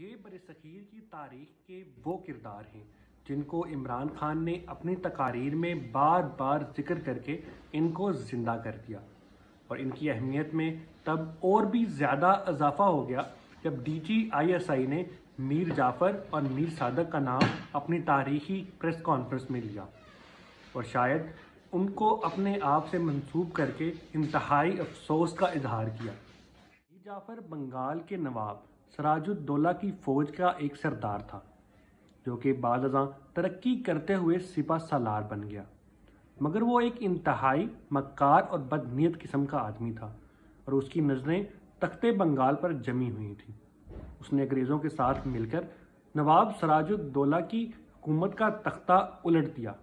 ये बरसग़ीर की तारीख के वो किरदार हैं, जिनको इमरान खान ने अपनी तकारीर में बार बार ज़िक्र करके इनको ज़िंदा कर दिया। और इनकी अहमियत में तब और भी ज़्यादा इजाफा हो गया जब D G I S I ने मीर जाफ़र और मीर सादक का नाम अपनी तारीखी प्रेस कॉन्फ्रेंस में लिया। और शायद उनको अपने आप से मंसूब करके इंतहाई अफसोस का इजहार किया। जाफ़र बंगाल के नवाब सराजुद्दौला की फ़ौज का एक सरदार था, जो कि बाद तरक्की करते हुए सिपा सालार बन गया। मगर वो एक इंतहाई, मक्कार और बदनीत किस्म का आदमी था और उसकी नज़रें तख्ते बंगाल पर जमी हुई थी। उसने अंग्रेज़ों के साथ मिलकर नवाब सराजुद्दौला की हुकूमत का तख्ता उलट दिया,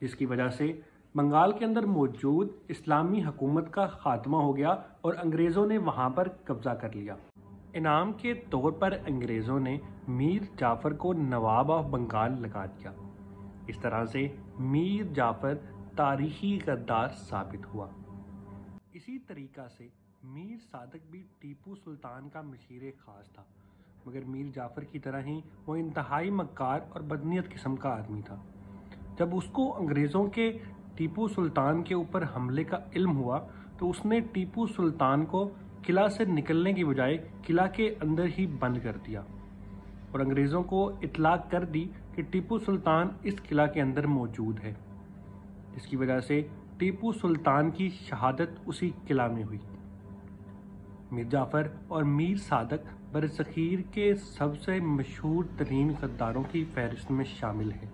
जिसकी वजह से बंगाल के अंदर मौजूद इस्लामी हुकूमत का खात्मा हो गया और अंग्रेज़ों ने वहाँ पर कब्ज़ा कर लिया। इनाम के तौर पर अंग्रेज़ों ने मीर जाफ़र को नवाब ऑफ़ बंगाल लगा दिया। इस तरह से मीर जाफ़र तारीखी गद्दार साबित हुआ। इसी तरीक़ा से मीर सादक भी टीपू सुल्तान का मशीर ख़ास था, मगर मीर जाफ़र की तरह ही वो इंतहाई मक्कार और बदनीत किस्म का आदमी था। जब उसको अंग्रेज़ों के टीपू सुल्तान के ऊपर हमले का इल्म हुआ तो उसने टीपू सुल्तान को किला से निकलने की बजाय किला के अंदर ही बंद कर दिया और अंग्रेज़ों को इतलाक कर दी कि टीपू सुल्तान इस किला के अंदर मौजूद है। जिसकी वजह से टीपू सुल्तान की शहादत उसी किला में हुई। मीर जाफ़र और मीर सादक बरसख़ीर के सबसे मशहूर तरीन गद्दारों की फहरिस्त में शामिल हैं।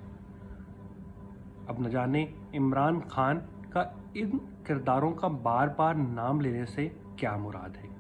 अब न जाने इमरान खान का इन किरदारों का बार बार नाम लेने से क्या मुराद है?